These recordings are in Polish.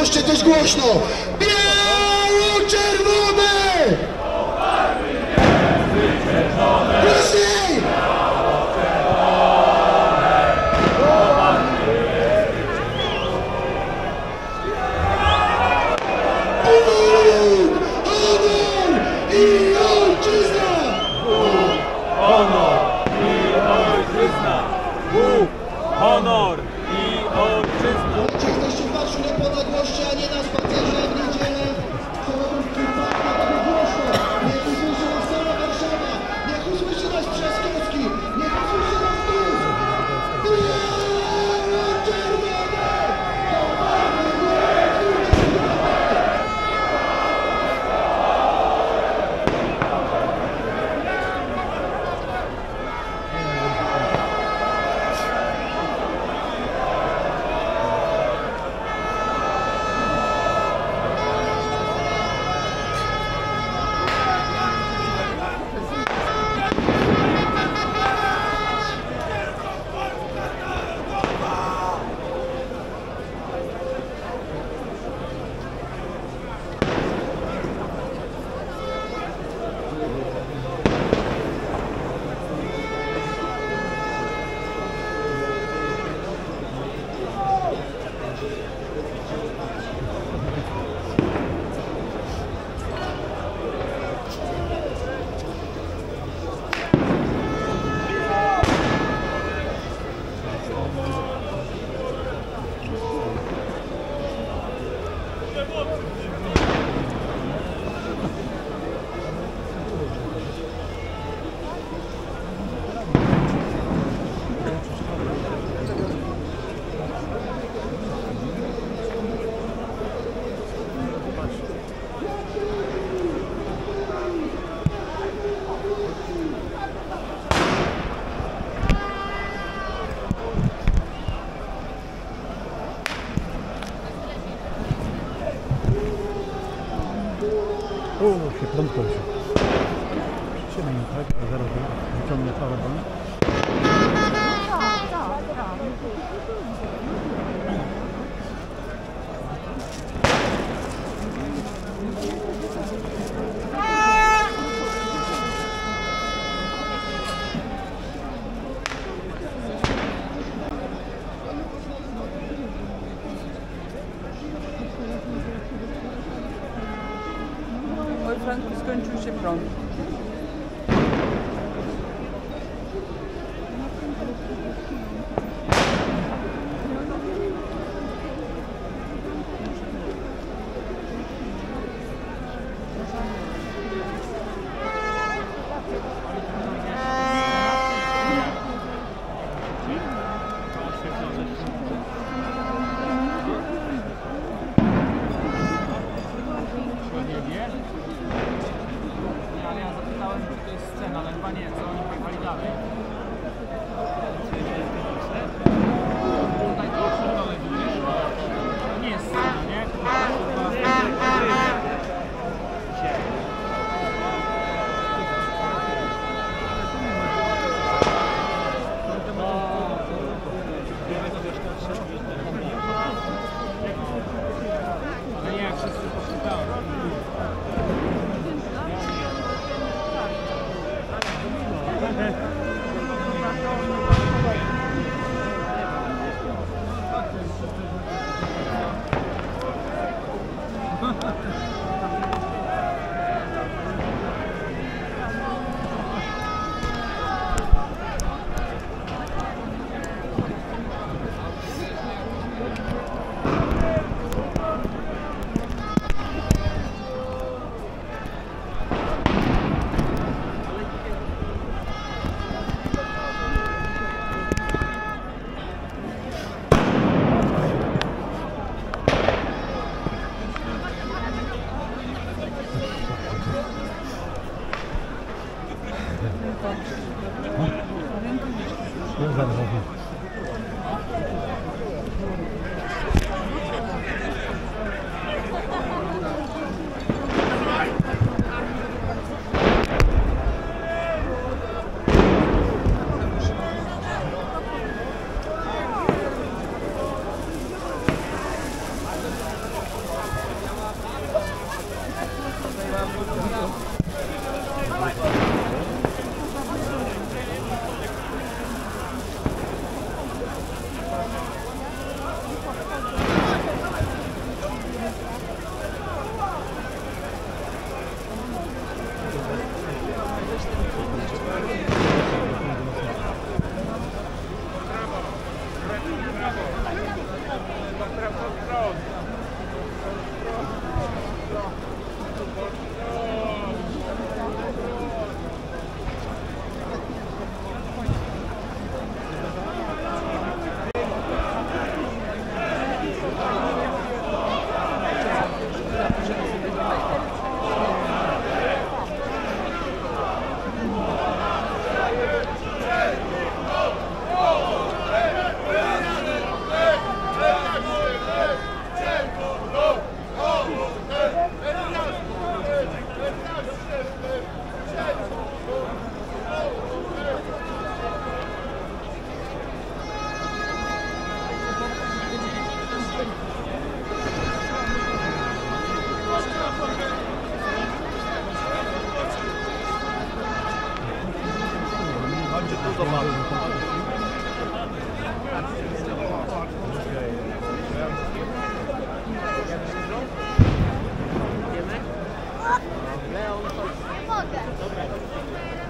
moście też głośno.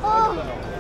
お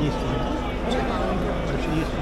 Есть. Вообще есть.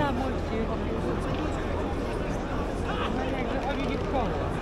на больше. А я не помню.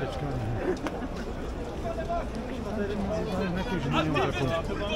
Kaçkan. Ben de ne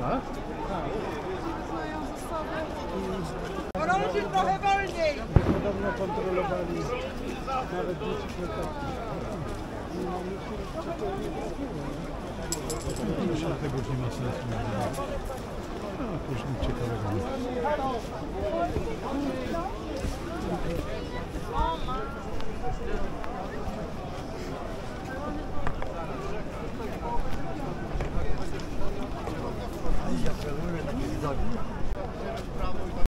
Tak? Krąży trochę wolniej. Podobno kontrolowali nawet dzieci. Myślę, że tego już nie ma sensu. No, to już nic ciekawego. nie. dog.